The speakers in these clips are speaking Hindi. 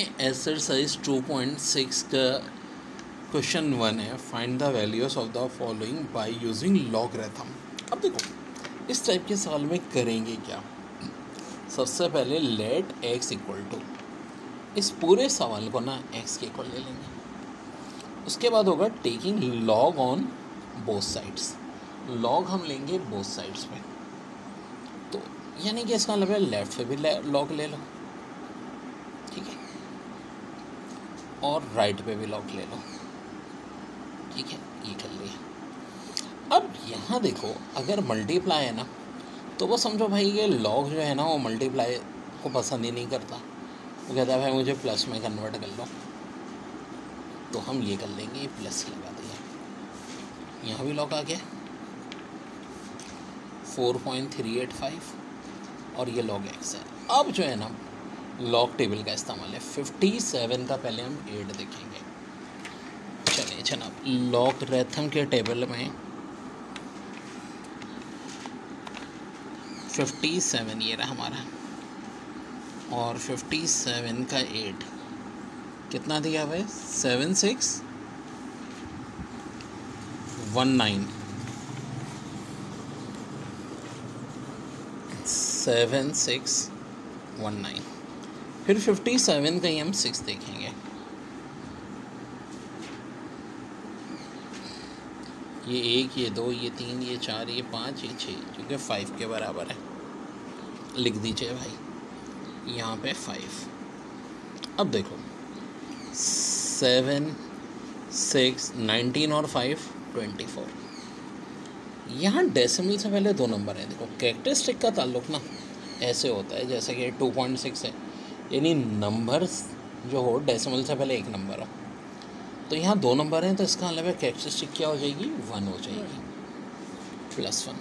एक्सरसाइज 2.6 का क्वेश्चन वन है find the values of the following by using logarithm अब देखो, इस टाइप के सवाल में करेंगे क्या? सबसे पहले लेट एक्स इक्वल टू इस पूरे सवाल को ना एक्स के इक्वल ले लेंगे। उसके बाद होगा taking log on both sides log हम लेंगे बोथ साइड्स पे तो यानी कि इसका मतलब लेफ़्ट पे भी लॉग ले लो ठीक है और राइट पे भी लॉक ले लो। ठीक है, ये कर लिया। अब यहाँ देखो, अगर मल्टीप्लाई है ना तो वो समझो भाई ये लॉग जो है ना, वो मल्टीप्लाई को पसंद ही नहीं करता। वो कहता है, भाई मुझे प्लस में कन्वर्ट कर लो। तो हम ये कर लेंगे ये प्लस लगा दिया। यहाँ भी लॉक आ गया। Four point three eight five और ये लॉग एक्स है। अब जो है ना लॉग टेबल का इस्तेमाल है। फिफ्टी सेवन का पहले हम एट देखेंगे। चलिए जनाब लॉग रेथम के टेबल में फिफ्टी सेवन ये रहा हमारा। और फिफ्टी सेवन का एट कितना दिया हुआ है? Seven six one nine seven six one nine फिर फिफ्टी सेवन का ही हम सिक्स देखेंगे। ये एक, ये दो, ये तीन, ये चार, ये पाँच, ये छः जो कि फाइव के बराबर है। लिख दीजिए भाई। यहाँ पे फाइव अब देखो। सेवन सिक्स नाइनटीन और फाइव ट्वेंटी फोर यहाँ डेसिमल से पहले दो नंबर हैं। देखो कैरेक्टरिस्टिक का ताल्लुक ना ऐसे होता है, जैसे कि टू पॉइंट सिक्स है। यानी नंबर जो हो डेसिमल से पहले एक नंबर हो। तो यहाँ दो नंबर हैं तो इसका मतलब है कैरेक्टरिस्टिक क्या हो जाएगी? वन हो जाएगी। प्लस वन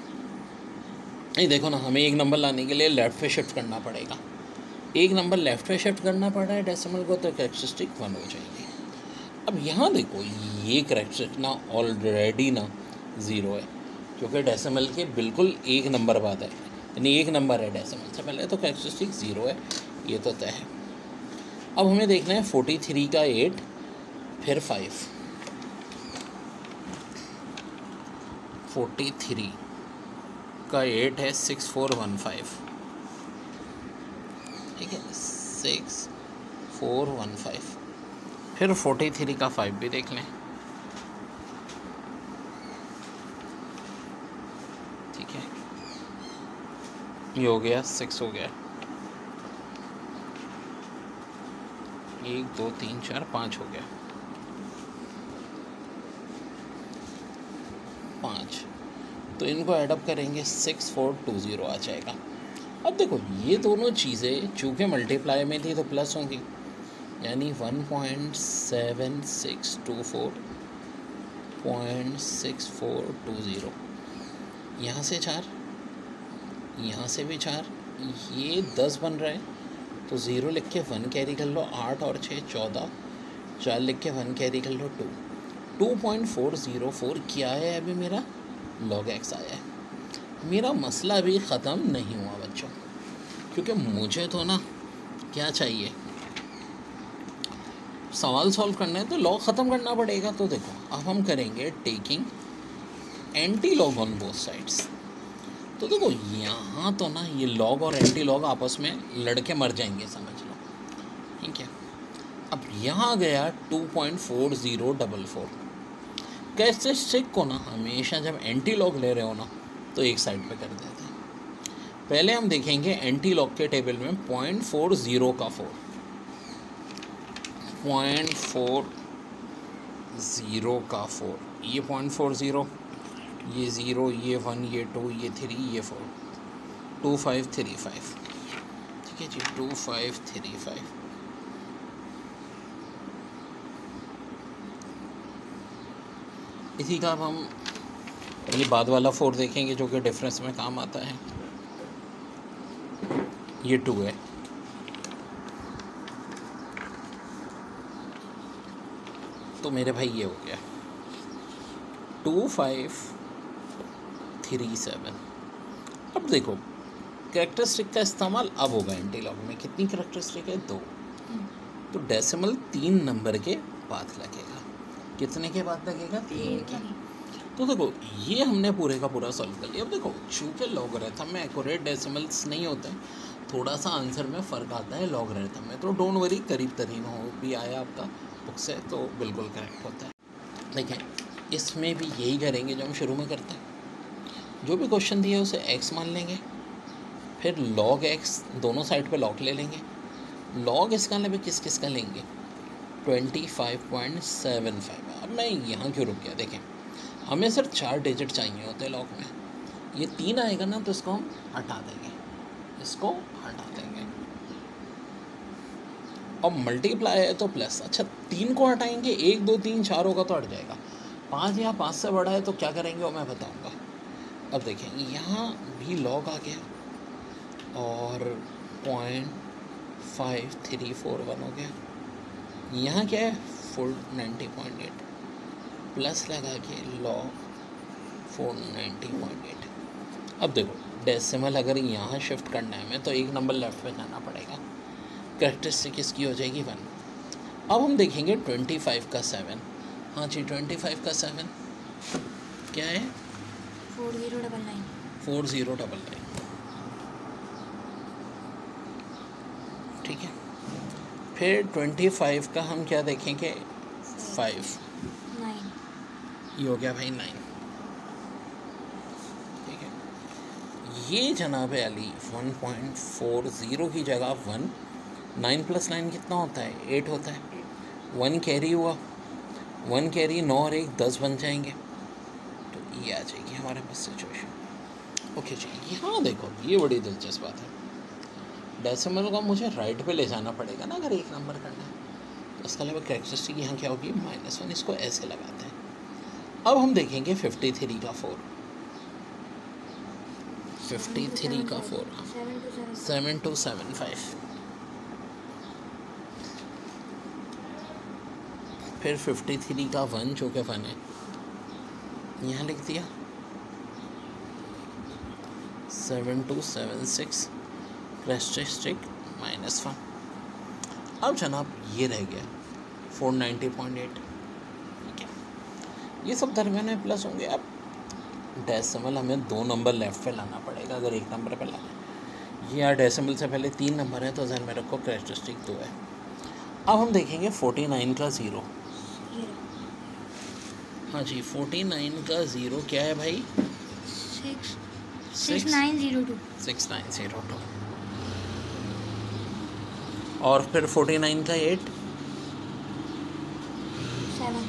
ये देखो ना, हमें एक नंबर लाने के लिए लेफ़्ट पे शिफ्ट करना पड़ेगा। एक नंबर लेफ़्ट पे शिफ्ट करना पड़ रहा है डेसिमल को तो कैरेक्टरिस्टिक वन हो जाएगी। अब यहाँ देखो, ये करेक्टरिस्टिक ना ऑलरेडी ना ज़ीरो है। क्योंकि डेसिमल के बिल्कुल एक नंबर बाद है। यानी एक नंबर है डेसिमल से पहले तो कैरेक्टरिस्टिक ज़ीरो है। ये तो तय है। अब हमें देखना है फोर्टी थ्री का एट फिर फाइव फोर्टी थ्री का एट है सिक्स फोर वन फाइव ठीक है सिक्स फोर वन फाइव फिर फोर्टी थ्री का फाइव भी देख लें। ठीक है। ये हो गया सिक्स हो गया। एक, दो, तीन, चार, पाँच हो गया। पाँच। तो इनको एडअप करेंगे सिक्स फोर टू ज़ीरो आ जाएगा। अब देखो, ये दोनों चीज़ें चूँकि मल्टीप्लाई में थी तो प्लस होंगी। यानी one point seven six two four point six four two zero यहाँ से चार, यहाँ से भी चार, ये दस बन रहा है। तो ज़ीरो लिख के वन कैरी कर लो आठ और छः, चौदह। चार लिख के वन कैरी कर लो two. Two point four zero four क्या है अभी मेरा? लॉग एक्स आया है। मेरा मसला अभी ख़त्म नहीं हुआ बच्चों। क्योंकि मुझे तो ना क्या चाहिए? सवाल सॉल्व करना है तो लॉग ख़त्म करना पड़ेगा तो देखो, अब हम करेंगे taking anti log on both sides तो देखो, यहाँ तो ना ये लॉग और एंटी लॉग आपस में लड़के मर जाएँगे, समझ लो। ठीक है? अब यहाँ गया two point four zero double four कैसे स्टिक को ना हमेशा जब एंटी लॉग ले रहे हो ना तो एक साइड पे कर देते हैं। पहले हम देखेंगे एंटी लॉग के टेबल में पॉइंट फोर ज़ीरो का फोर पॉइंट फोर ज़ीरो का फोर ये पॉइंट फोर ज़ीरो ये ज़ीरो, ये वन, ये टू, ये थ्री, ये four. Two five, three five. ठीक है जी, टू फाइव, थ्री फाइव। इसी का हम ये बाद वाला फोर देखेंगे जो कि डिफरेंस में काम आता है। ये टू है। तो मेरे भाई ये हो गया। टू फाइव थ्री सेवन अब देखो करेक्टरिस्टिक का इस्तेमाल अब होगा एंटी लॉग में। कितनी करेक्टरिस्टिक है? दो। तो डेसिमल तीन नंबर के बाद लगेगा। कितने के बाद लगेगा? तीन के। तो देखो ये हमने पूरे का पूरा सॉल्व कर लिया। अब देखो चूँकि लॉग लॉगरिथम में एक्यूरेट डेसिमल्स नहीं होते थोड़ा सा आंसर में फ़र्क आता है लॉग लॉगरिथम में। तो डोंट वरी करीब तरीन हो भी आया आपका बुक से तो बिल्कुल करेक्ट होता है। देखें इसमें भी यही करेंगे जो हम शुरू में करते हैं। जो भी क्वेश्चन दिया उसे एक्स मान लेंगे। फिर लॉग एक्स दोनों साइड पे लॉग ले लेंगे। लॉग इसका लेवे किस किस का लेंगे? Twenty five point seven five अब मैं यहाँ क्यों रुक गया? देखें, हमें सर चार डिजिट चाहिए होते हैं लॉग में। ये तीन आएगा ना तो इसको हम हटा देंगे। इसको हटा देंगे। और मल्टीप्लाई है तो प्लस अच्छा तीन को हटाएँगे, एक, दो, तीन, चार होगा तो हट जाएगा। पाँच या पाँच से बड़ा है तो क्या करेंगे? वो मैं बताऊँगा अब देखें, यहाँ भी लॉग आ गया और point five three four one हो गया। यहाँ क्या है? Four ninety point eight plus लगा के log four ninety point eight अब देखो डेसिमल अगर यहाँ शिफ्ट करना है हमें तो एक नंबर लेफ़्ट में जाना पड़ेगा। करेक्टरिस्टिक इसकी हो जाएगी? वन अब हम देखेंगे ट्वेंटी फाइव का सेवन हाँ जी ट्वेंटी फाइव का सेवन क्या है? Four zero double nine four zero double nine ठीक है। फिर ट्वेंटी फाइव का हम क्या देखेंगे? फाइव नाइन ये हो गया भाई नाइन ठीक है। ये जनाब Ali one point four zero की जगह वन नाइन प्लस नाइन कितना होता है? एट होता है। वन कैरी हुआ। वन कैरी नौ और एक दस बन जाएँगे। ये आ जाएगी हमारे पास सिचुएशन ओके जी, यहाँ देखो, ये बड़ी दिलचस्प बात है। डेसिमल को मुझे राइट पे ले जाना पड़ेगा ना, अगर एक नंबर करना है। तो उसका लेवल करेक्टरिस्टिक यहाँ क्या होगी? माइनस वन इसको ऐसे लगाते हैं। अब हम देखेंगे फिफ्टी थ्री का फोर फिफ्टी थ्री का four seven two seven five फिर फिफ्टी थ्री का वन जो कि वन है। यहाँ लिख दिया। Seven two seven six characteristic minus one अब जनाब ये रह गया फोर नाइन्टी पॉइंट एट। ठीक है। ये सब दरमियान में प्लस होंगे। अब डेसिमल हमें दो नंबर लेफ़्ट पे लाना पड़ेगा, अगर एक नंबर पे लाना ये यार डेसिमल से पहले तीन नंबर है तो जहन में रखो क्रेस्टिस्टिक दो है। अब हम देखेंगे फोर्टी नाइन का ज़ीरो हाँ जी फोर्टी नाइन का ज़ीरो क्या है भाई? Six nine zero two. Six nine zero two. और फिर फोर्टी नाइन का एट? सेवन।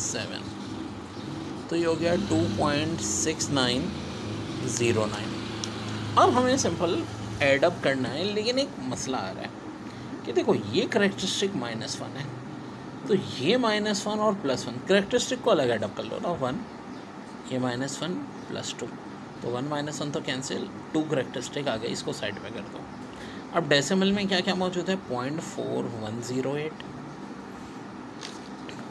सेवन। तो ये हो गया two point six nine zero nine. अब हमें सिंपल एडअप करना है लेकिन एक मसला आ रहा है कि देखो ये करेक्टरिस्टिक माइनस वन है। तो ये माइनस वन और प्लस वन करेक्टरिस्टिक को अलग एडअप कर लो ना वन ये माइनस वन प्लस टू तो वन माइनस वन तो कैंसिल टू करेक्टरिस्टिक आ गए, इसको साइड में कर दो. अब डेसिमल में क्या क्या मौजूद है? Point four one zero eight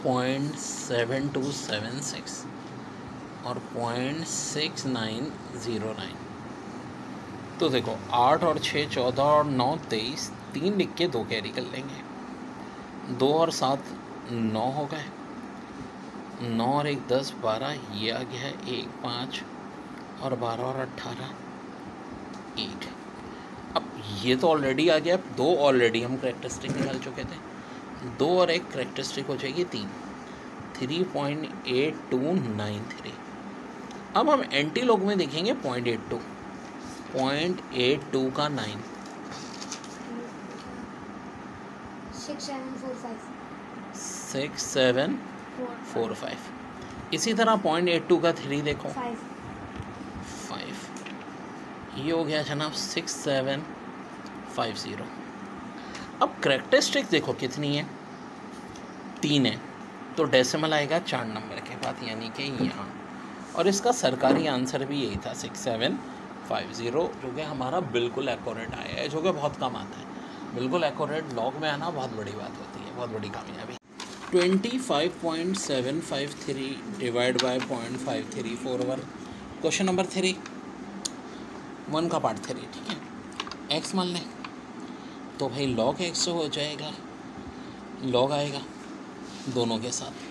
point seven two seven six और point six nine zero nine तो देखो, आठ और छः चौदह और नौ, तेईस, तीन लिख के दो कैरी कर लेंगे. दो और सात नौ हो गए। नौ और एक दस, बारह, ये आ गया है, एक, पाँच, और बारह और अट्ठारह एक अब ये तो ऑलरेडी आ गया अब दो ऑलरेडी हम करेक्टरिस्टिक निकाल चुके थे। दो और एक करेक्टरिस्टिक हो जाएगी तीन। Three point eight two nine three अब हम एंटी लॉग में देखेंगे point eight two point eight two का nine six seven four five six seven four five इसी तरह पॉइंट एट टू का थ्री देखो। फाइव ये हो गया जनाब सिक्स सेवन फाइव ज़ीरो अब करेक्टरिस्टिक देखो कितनी है। तीन है। तो डेसिमल आएगा चार नंबर के बाद, यानी कि यहाँ। और इसका सरकारी आंसर भी यही था सिक्स सेवन फाइव ज़ीरो जो कि हमारा बिल्कुल एकोरेट आया है, जो कि बहुत कम आता है। बिल्कुल एकोरेट लॉग में आना बहुत बड़ी बात होती है, बहुत बड़ी कामयाबी twenty five point seven five three divide by point five three four one question number three one का पार्ट थ्री ठीक है? एक्स मान लें। तो भाई लॉग एक्स हो जाएगा। लॉग आएगा दोनों के साथ।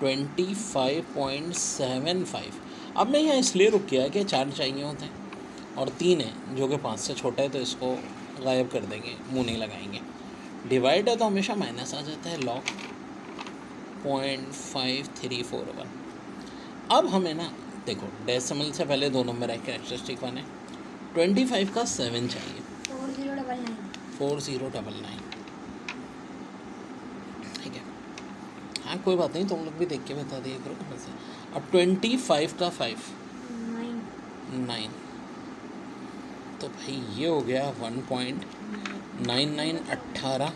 Twenty five point seven five अब मैं यहाँ इसलिए रुक गया कि चार चाहिए होते हैं और तीन है, जो कि पाँच से छोटा है तो इसको गायब कर देंगे, मुँह नहीं लगाएँगे। डिवाइड है तो हमेशा माइनस आ जाता है log point five three four one अब हमें ना, देखो डेसिमल से पहले दो नंबर है कैरेक्टरिस्टिक वन है। ट्वेंटी फाइव का सेवन चाहिए। फोर ज़ीरो डबल नाइन ठीक है। हाँ कोई बात नहीं, तुम लोग भी देख के बता दिए करो कहाँ से। अब ट्वेंटी फाइव का फाइव नाइन तो भाई, ये हो गया वन पॉइंट नाइन नाइन अट्ठारह।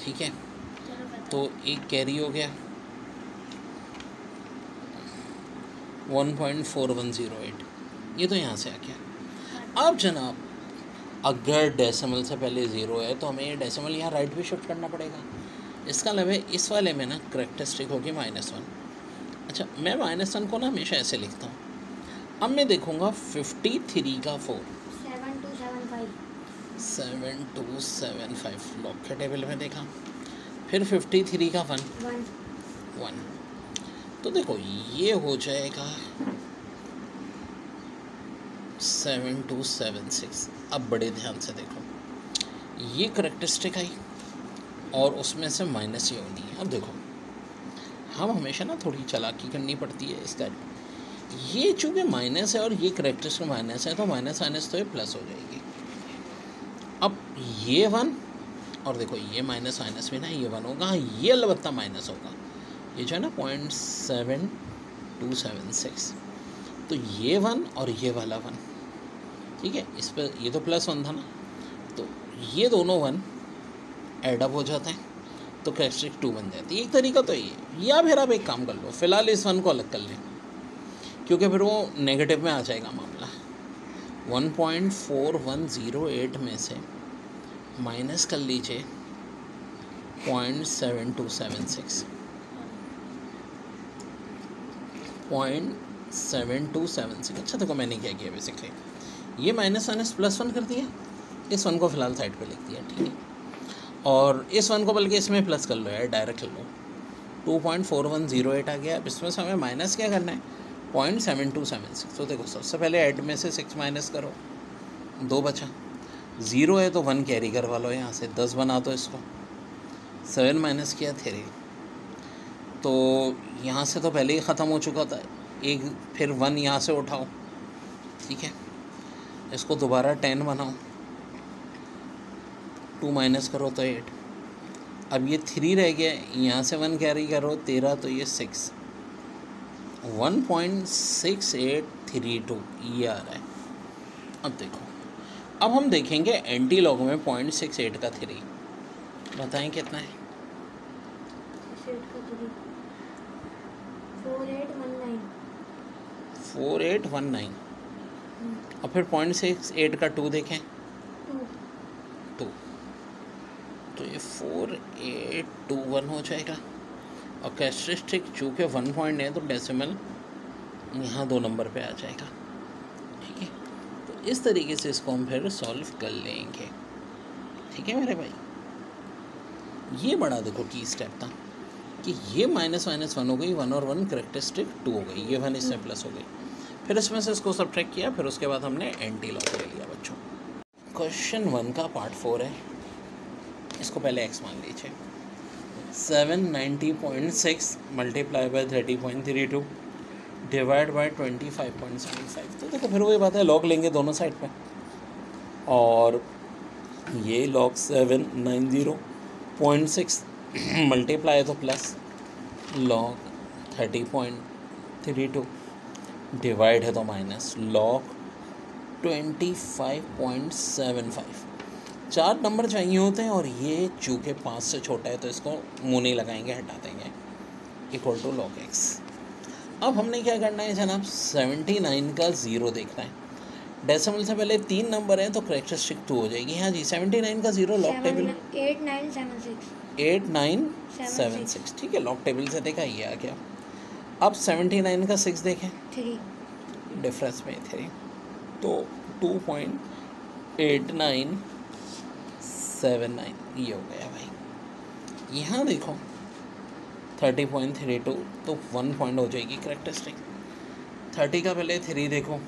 ठीक है। तो एक कैरी हो गया। One point four one zero eight. ये तो यहाँ से आ गया। अब जनाब अगर डेसिमल से पहले ज़ीरो है तो हमें ये डेसिमल यहाँ राइट भी शिफ्ट करना पड़ेगा। इसका मतलब है इस वाले में ना करेक्टरिस्टिक होगी माइनस वन अच्छा मैं माइनस वन को ना हमेशा ऐसे लिखता हूँ। अब मैं देखूँगा फिफ्टी थ्री का four seven two seven five seven two seven five log के टेबल में देखा। फिर फिफ्टी थ्री का वन वन तो देखो ये हो जाएगा सेवन टू सेवन सिक्स अब बड़े ध्यान से देखो। ये करेक्टरिस्टिक आई और उसमें से माइनस ये होनी है। अब देखो हम हमेशा ना थोड़ी चालाकी करनी पड़ती है इसका। ये चूँकि माइनस है और ये करेक्टरिस्टिक माइनस है तो माइनस माइनस तो ये प्लस हो जाएगी। अब ये वन और देखो ये माइनस माइनस भी ना ये वन होगा हाँ, ये अलबत्ता माइनस होगा। ये जो है ना point seven two seven six तो ये वन और ये वाला वन ठीक है? इस पर ये तो प्लस वन था ना? तो ये दोनों वन एडअप हो जाते हैं तो कैरेक्टरिस्टिक टू बन जाती है। एक तरीका तो ये। या फिर आप एक काम कर लो फ़िलहाल इस वन को अलग कर लें क्योंकि फिर वो नेगेटिव में आ जाएगा मामला। One point four one zero eight में से माइनस कर लीजिए point seven two seven six. Point seven two seven six. अच्छा देखो मैंने क्या किया बेसिकली ये माइनस माइनस प्लस वन कर दिया। इस वन को फ़िलहाल साइड पे लिख दिया, ठीक है। और इस वन को बल्कि इसमें प्लस कर लो यार, डायरेक्ट लो। Two point four one zero eight आ गया। अब इसमें से हमें माइनस क्या करना है? Point seven two seven six. तो देखो, सबसे पहले एड में से सिक्स माइनस करो। दो बचा। ज़ीरो है तो वन कैरी करवा लो यहाँ से, दस बना दो इसको। सेवन माइनस किया थ्री तो यहाँ से तो पहले ही ख़त्म हो चुका था। एक फिर वन यहाँ से उठाओ। ठीक है? इसको दोबारा टेन बनाओ। टू माइनस करो तो एट अब ये थ्री रह गया। यहाँ से वन कैरी करो, तेरह तो ये six one point six eight three two ये आ रहा है। अब देखो। अब हम देखेंगे एंटी लॉग में पॉइंट सिक्स एट का थ्री बताएँ कितना है? Four eight one nine. Nine. और फिर पॉइंट सिक्स एट का टू देखें। टू। तो ये फोर एट टू वन हो जाएगा। और कैरेक्टरिस्टिक चूँकि वन पॉइंट है तो डेसिमल यहाँ दो नंबर पे आ जाएगा। ठीक है? इस तरीके से इसको हम फिर सॉल्व कर लेंगे। ठीक है मेरे भाई? ये बड़ा देखो की स्टेप था कि ये माइनस माइनस वन हो गई वन और वन करेक्टरिस्टिक टू हो गई, ये वन इसमें प्लस हो गई। फिर इसमें से इसको सब किया, फिर उसके बाद हमने एंटी लॉग ले लिया बच्चों। क्वेश्चन वन का पार्ट फोर है। इसको पहले एक्स मान लीजिए। Seven ninety point six multiply by thirty point three two divide by twenty five point seven five. तो देखो, फिर वही बात है लॉग लेंगे दोनों साइड पे। और ये log seven nine zero point six multiply तो plus log thirty point three two divide है तो minus log twenty five point seven five. चार नंबर चाहिए होते हैं, और ये चूँकि पाँच से छोटा है तो इसको मुँह नहीं लगाएँगे, हटा देंगे। Equal to log X. अब हमने क्या करना है जनाब? सेवेंटी नाइन का ज़ीरो देखना है। डेसिमल से पहले तीन नंबर हैं तो करेक्टरिस्टिक टू हो जाएगी। हाँ जी सेवेंटी नाइन का zero log table eight nine seven six eight nine seven six ठीक है लॉक टेबल से देखा ये आ गया। अब सेवेंटी नाइन का सिक्स देखें। थ्री डिफरेंस में थे तो two point eight nine seven nine ये हो गया भाई। यहाँ देखो थर्टी पॉइंट थ्री टू तो वन पॉइंट हो जाएगी करेक्टरिस्टिक थर्टी का पहले थ्री देखो।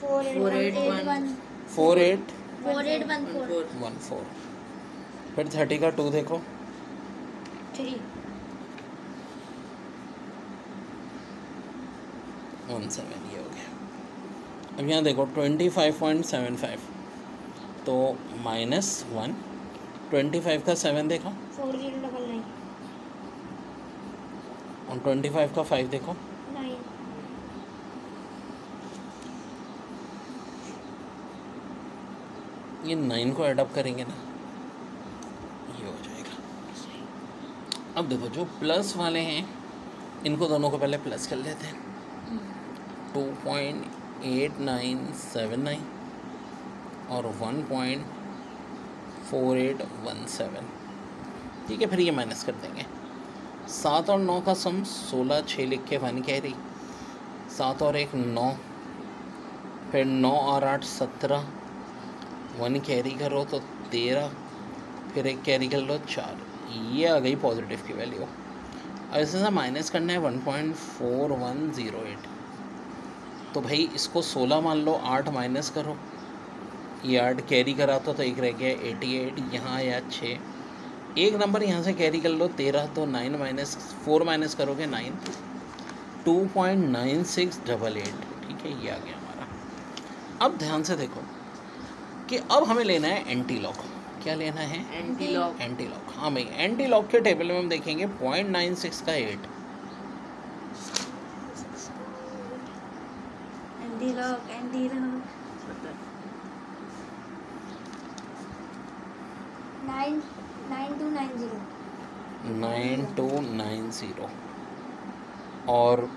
Four eight one. Four eight. Four one four. Four. Thirty का टू देखो। वन सेवन ये हो गया। अब यहाँ देखो twenty five point seven five. तो माइनस वन। ट्वेंटी फाइव का सेवन देखो। फोर ज़ीरो डबल और ट्वेंटी फाइव का फाइव देखो। ये नाइन को एडअप करेंगे ना। ये हो जाएगा। अब देखो जो प्लस वाले हैं इनको दोनों को पहले प्लस कर लेते हैं। Two point eight nine seven nine और one point four eight one seven ठीक है फिर ये माइनस कर देंगे। सात और नौ का सम सोलह छः लिख के वन कैरी सात और एक नौ। फिर नौ और आठ सत्रह। वन कैरी करो तो तेरह। फिर एक कैरी कर लो चार। ये आ गई पॉजिटिव की वैल्यू अब इसमें से माइनस करना है one point four one zero eight तो भाई इसको सोलह मान लो आठ माइनस करो। ये आठ कैरी करा तो, तो एक रह गया एटी एट यहाँ आया छः एक नंबर यहाँ से कैरी कर लो तेरह तो नाइन माइनस फोर माइनस करोगे nine two point nine six double eight ठीक है ये आ गया हमारा। अब ध्यान से देखो कि अब हमें लेना है एंटी लॉक क्या लेना है? एंटी लॉक एंटी लॉक हाँ भाई एंटी लॉक के टेबल में हम देखेंगे पॉइंट नाइन सिक्स का eight antilog antilog nine nine two nine zero. Nine two nine zero और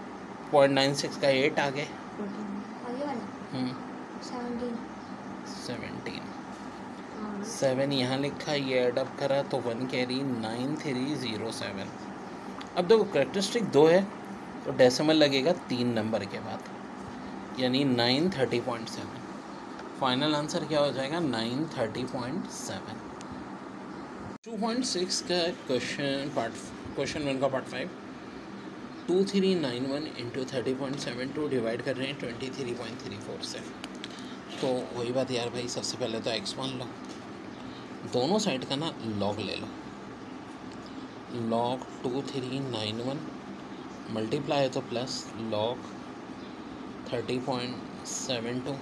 पॉइंट नाइन सिक्स का एट आ गए आगे सेवनटीन। सेवनटीन। सेवन यहाँ लिखा ये एडअप करा तो one carry nine three zero seven. अब देखो करेक्टरिस्टिक दो है तो डेसिमल लगेगा तीन नंबर के बाद। यानी nine thirty point seven. Final answer क्या हो जाएगा? Nine thirty point seven. Two point six का क्वेश्चन पार्ट क्वेश्चन वन का part five two three nine one into thirty point seven two divide कर रहे हैं twenty three point three four से तो वही बात यार भाई, सबसे पहले तो एक्स वन लो। दोनों साइड का ना लॉग ले लो। Log two three nine one multiply है तो plus log thirty point seven two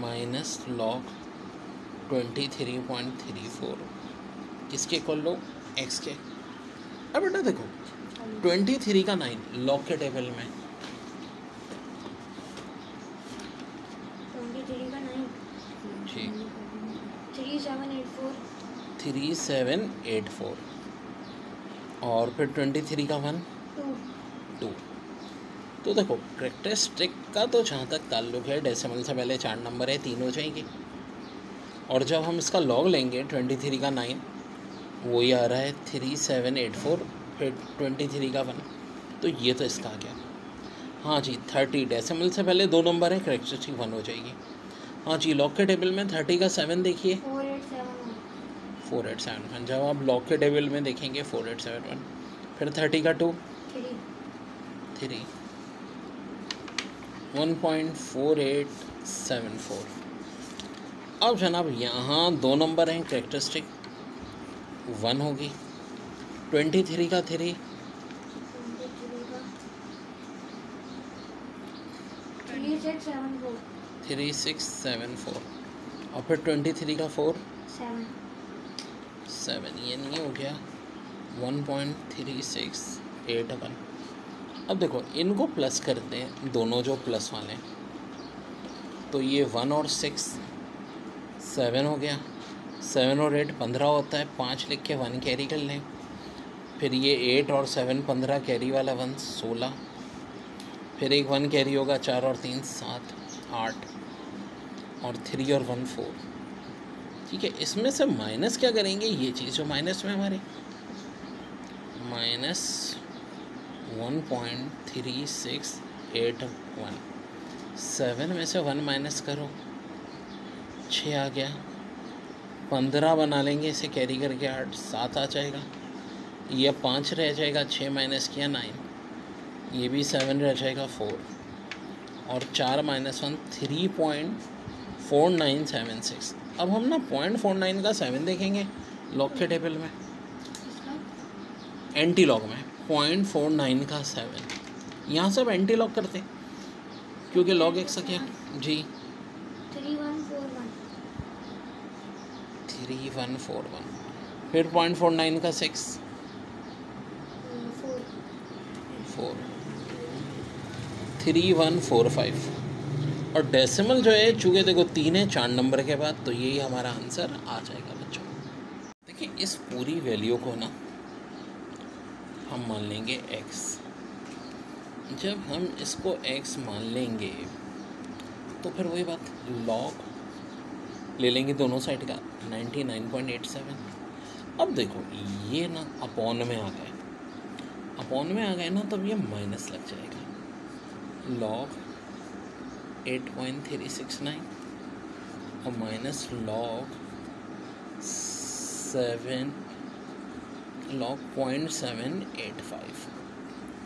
minus log twenty three point three four किसके इक्वल लो? एक्स के। अब बेटा देखो ट्वेंटी थ्री का नाइन लॉक के टेबल में थ्री सेवन एट फोर और फिर ट्वेंटी थ्री का वन टू। टू। तो देखो करेक्टरिस्टिक का तो जहाँ तक ताल्लुक है डेसिमल से पहले चार नंबर है तीन हो जाएँगे। और जब हम इसका लॉग लेंगे ट्वेंटी थ्री का नाइन वही आ रहा है थ्री सेवन एट फोर फिर ट्वेंटी थ्री का वन तो ये तो इसका आ गया। हाँ जी थर्टी डेसिमल से पहले दो नंबर है करेक्टरिस्टिक वन हो जाएगी। हाँ जी लॉक के टेबल में थर्टी का सेवन देखिए। फोर एट सेवन वन जब आप लॉक के टेबल में देखेंगे फोर एट सेवन वन फिर थर्टी का two three one point four eight seven four अब जनाब यहाँ दो नंबर हैं करेक्टरिस्टिक वन होगी। ट्वेंटी थ्री का three. Three six seven four. और फिर ट्वेंटी थ्री का फोर। सेवन। सेवन ये नहीं हो गया। One point three six eight one. अब देखो इनको प्लस करते हैं दोनों जो प्लस वाले। हैं तो ये वन और सिक्स सेवन हो गया। सेवन और एट पंद्रह होता है, पाँच लिख के वन कैरी कर लें। फिर ये एट और सेवन पंद्रह कैरी वाला वन, सोलह। फिर एक वन कैरी होगा, चार और तीन, सात, आठ। और थ्री और वन, फोर। ठीक है, इसमें से माइनस क्या करेंगे? ये चीज़ जो माइनस में हमारे। Minus one point three six eight one. Seven में से वन माइनस करो। छः आ गया। पंद्रह बना लेंगे, इसे कैरी करके आठ, सात आ जाएगा। ये पाँच रह जाएगा छः माइनस किया नाइन ये भी सेवन रह जाएगा फोर और चार minus one three point four nine seven six अब हम ना पॉइंट फोर नाइन का सेवन देखेंगे लॉग के टेबल में। एंटी लॉग में पॉइंट फोर नाइन का सेवन यहाँ से अब एंटी लॉग करते क्योंकि लॉग एक्स क्या जी three one four one three one four one फिर पॉइंट फोर नाइन का six four three one four five और डेसिमल जो है चूँकि देखो तीन है चार नंबर के बाद तो यही हमारा आंसर आ जाएगा बच्चों। देखिए इस पूरी वैल्यू को ना हम मान लेंगे x जब हम इसको x मान लेंगे तो फिर वही बात लॉग ले लेंगे दोनों साइड का। 99.87 अब देखो, ये ना अपॉन में आ गए। अपॉन में आ गए ना, तब ये माइनस लग जाएगा। लॉग 8.369 और minus log seven log point seven eight five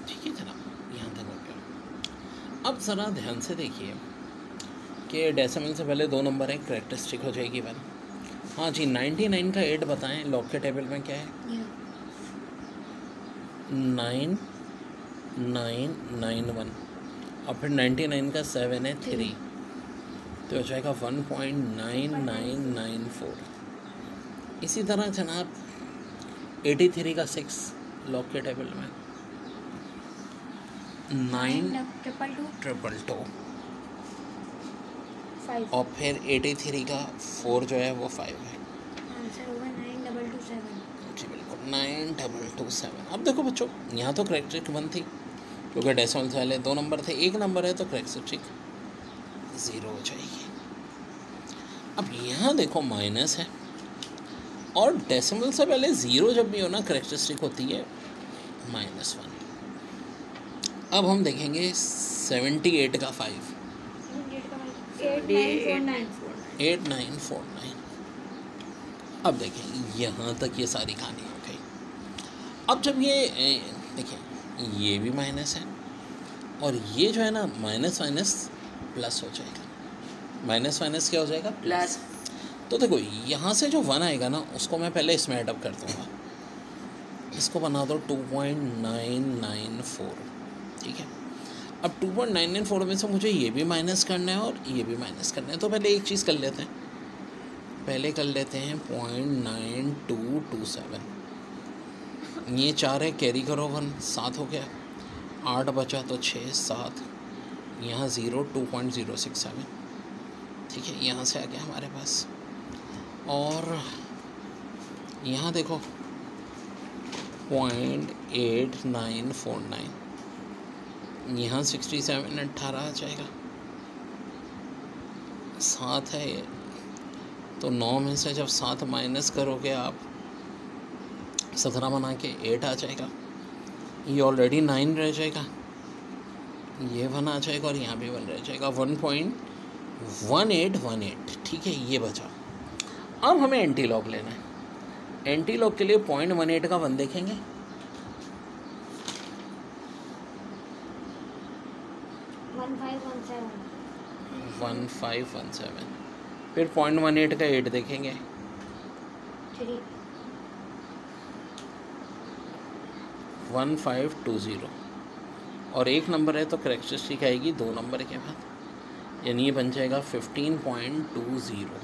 ठीक है जनाब, यहाँ तक हो गया। अब ज़रा ध्यान से देखिए कि डेसिमल से पहले दो नंबर है करेक्टरिस्टिक हो जाएगी वन हाँ जी नाइन्टी नाइन का एट बताएँ लॉक के टेबल में क्या है? नाइन नाइन नाइन वन और फिर नाइन्टी नाइन का सेवन है थ्री तो हो जाएगा one point nine nine nine four इसी तरह जनाब एटी थ्री का सिक्स लॉक के टेबल में. Nine triple two triple two five और फिर एटी थ्री का फोर जो है वो फाइव है। आंसर होगा नाइन डबल टू सेवन जी बिल्कुल नाइन डबल टू सेवन अब देखो बच्चों यहाँ तो करेक्टरिस्टिक वन थी क्योंकि डेसिमल से पहले दो नंबर थे एक नंबर है तो करेक्टरिस्टिक ज़ीरो हो जाएगी। अब यहाँ देखो माइनस है और डेसिमल से पहले ज़ीरो जब भी हो ना करेक्टरिस्टिक होती है माइनस वन अब हम देखेंगे सेवेंटी एट का five eight nine four nine. अब देखें यहाँ तक ये सारी कहानी हो गई। अब जब ये ए, देखें ये भी माइनस है और ये जो है ना माइनस माइनस प्लस हो जाएगा। माइनस माइनस क्या हो जाएगा? प्लस। तो देखो यहाँ से जो वन आएगा ना उसको मैं पहले इसमें एडअप कर दूँगा। इसको बना दो two point nine nine four ठीक है? अब two point nine nine four में से मुझे ये भी माइनस करना है और ये भी माइनस करना है। तो पहले एक चीज़ कर लेते हैं। पहले कर लेते हैं point nine two two seven ये चार है कैरी करो वन सात हो गया। आठ बचा तो छः, सात। यहाँ zero two point zero six seven ठीक है, यहाँ से आ गया हमारे पास। और यहाँ देखो। Point eight nine four nine यहाँ सिक्सटी सेवन अट्ठारह आ जाएगा। सात है ये। तो नौ में से जब सात माइनस करोगे आप, सत्रह बना के एट आ जाएगा। ये ऑलरेडी नाइन रह जाएगा। ये वन आ जाएगा और यहाँ भी वन रह जाएगा। One point one eight one eight ठीक है, ये बचा। अब हमें एंटी लॉग लेना है। एंटी लॉग के लिए पॉइंट वन एट का वन देखेंगे one five one seven one five one seven फिर पॉइंट वन एट का एट देखेंगे। वन फाइव टू ज़ीरो और एक नंबर है तो करेक्टरिस्टिक आएगी दो नंबर के बाद। यानी ये बन जाएगा फिफ्टीन पॉइंट टू ज़ीरो